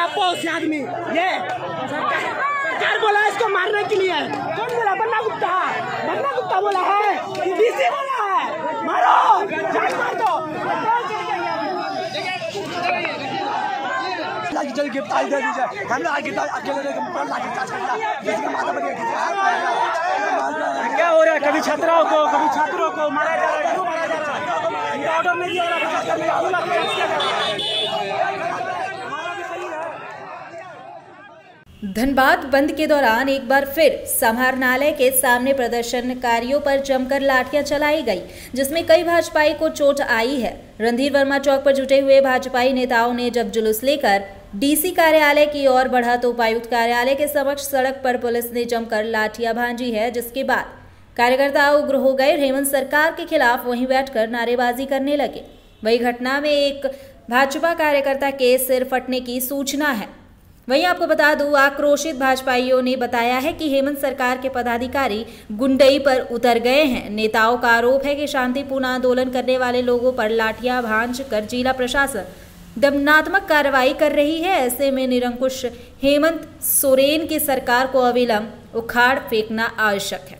क्या पोस्ट आदमी। ये सरकार सरकार बोला इसको मारने के लिए। कौन बोला? बन्ना गुप्ता। बन्ना गुप्ता बोला है। कि डीसी बोला है। मारो! जान मार दो। गिरफ्तारी दे दीजिए। आगे अकेले पर लागी किसी का माथा बन गया क्या हो रहा है? कभी छात्राओं को कभी छात्रों को मारा जा रहा है क्यों मारा जा रहा है इनका ऑर्डर नहीं दिया जा रहा है हमला किया जा रहा है धनबाद बंद के दौरान एक बार फिर समाहरणालय के सामने प्रदर्शनकारियों पर जमकर लाठियाँ चलाई गई, जिसमें कई भाजपाई को चोट आई है। रणधीर वर्मा चौक पर जुटे हुए भाजपाई नेताओं ने जब जुलूस लेकर डीसी कार्यालय की ओर बढ़ा तो उपायुक्त कार्यालय के समक्ष सड़क पर पुलिस ने जमकर लाठियाँ भांजी है, जिसके बाद कार्यकर्ता उग्र हो गए हेमंत सरकार के खिलाफ वहीं बैठकर नारेबाजी करने लगे। वही घटना में एक भाजपा कार्यकर्ता के सिर फटने की सूचना है। वहीं आपको बता दूँ, आक्रोशित भाजपाइयों ने बताया है कि हेमंत सरकार के पदाधिकारी गुंडई पर उतर गए हैं। नेताओं का आरोप है कि शांतिपूर्ण आंदोलन करने वाले लोगों पर लाठिया भांज कर जिला प्रशासन दमनात्मक कार्रवाई कर रही है। ऐसे में निरंकुश हेमंत सोरेन की सरकार को अविलंब, उखाड़ फेंकना आवश्यक है।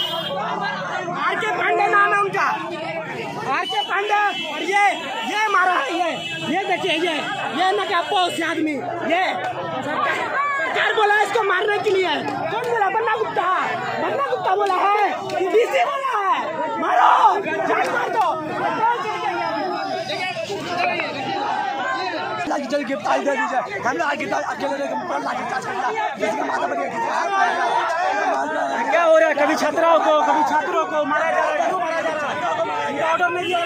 आर के पांडे नाम है उनका आर के पांडे और ये ये मारा है ये देखिए ये ये ना क्या पोस्ट आदमी? ये सरकार सरकार बोला इसको मारने के लिए। कौन बोला? बन्ना गुप्ता। बन्ना गुप्ता बोला है। कि डीसी बोला है। मारो! जान मार दो। लागी चल गिरफ्तारी दे दीजिए। अकेले का माथा बन गया क्या हो रहा है? कभी छात्राओं को कभी छात्रों को मारा जा रहा है? क्यों मारा जा रहा है। ऑर्डर नहीं दिया